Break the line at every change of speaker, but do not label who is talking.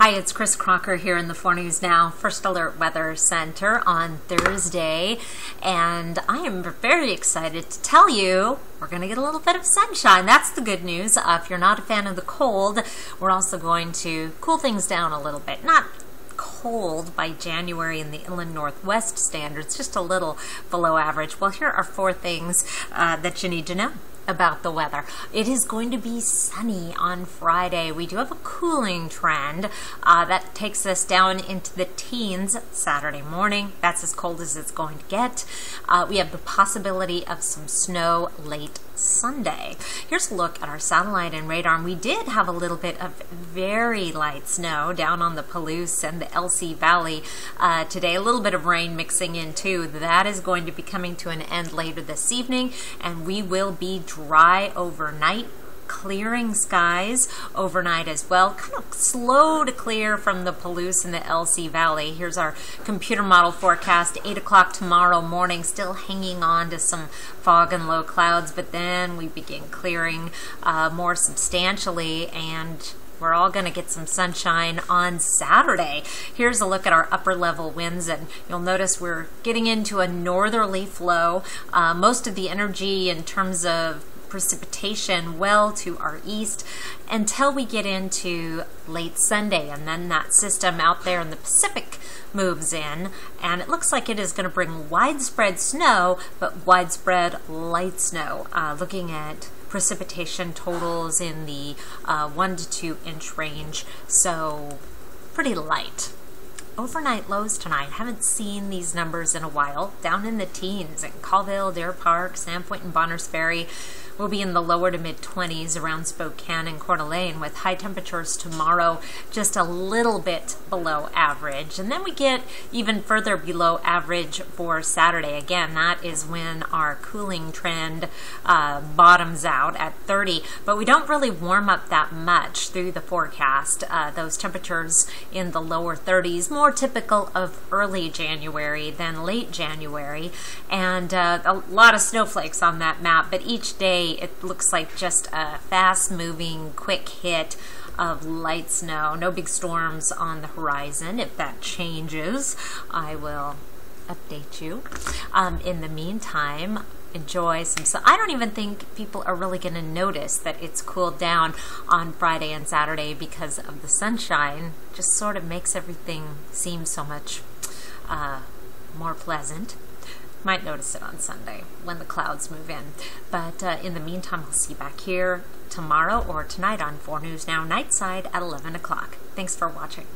Hi, it's Kris Crocker here in the 4 News Now First Alert Weather Center on Thursday, and I am very excited to tell you we're going to get a little bit of sunshine. That's the good news. Uh, if you're not a fan of the cold, we're also going to cool things down a little bit. Not cold by January in the inland northwest standards, just a little below average. Well, here are four things uh, that you need to know about the weather. It is going to be sunny on Friday. We do have a cooling trend uh, that takes us down into the teens Saturday morning. That's as cold as it's going to get. Uh, we have the possibility of some snow late Sunday. Here's a look at our satellite and radar. And we did have a little bit of very light snow down on the Palouse and the LC Valley uh, today. A little bit of rain mixing in too. That is going to be coming to an end later this evening, and we will be dry overnight clearing skies overnight as well. Kind of slow to clear from the Palouse and the LC Valley. Here's our computer model forecast. 8 o'clock tomorrow morning, still hanging on to some fog and low clouds, but then we begin clearing uh, more substantially and we're all going to get some sunshine on Saturday. Here's a look at our upper level winds, and you'll notice we're getting into a northerly flow. Uh, most of the energy in terms of precipitation well to our east until we get into late Sunday. And then that system out there in the Pacific moves in, and it looks like it is going to bring widespread snow, but widespread light snow. Uh, looking at precipitation totals in the uh, 1 to 2 inch range, so pretty light overnight lows tonight. Haven't seen these numbers in a while. Down in the teens in Colville, Deer Park, Sandpoint, and Bonners Ferry. We'll be in the lower to mid 20s around Spokane and Coeur d'Alene with high temperatures tomorrow just a little bit below average. And then we get even further below average for Saturday. Again, that is when our cooling trend uh, bottoms out at 30. But we don't really warm up that much through the forecast. Uh, those temperatures in the lower 30s, more typical of early January than late January. And uh, a lot of snowflakes on that map, but each day it looks like just a fast moving, quick hit of light snow. No big storms on the horizon. If that changes, I will update you. Um, in the meantime, enjoy some sun. I don't even think people are really going to notice that it's cooled down on Friday and Saturday because of the sunshine. Just sort of makes everything seem so much uh, more pleasant. Might notice it on Sunday when the clouds move in. But uh, in the meantime, I'll see you back here tomorrow or tonight on 4 News Now Nightside at 11 o'clock. Thanks for watching.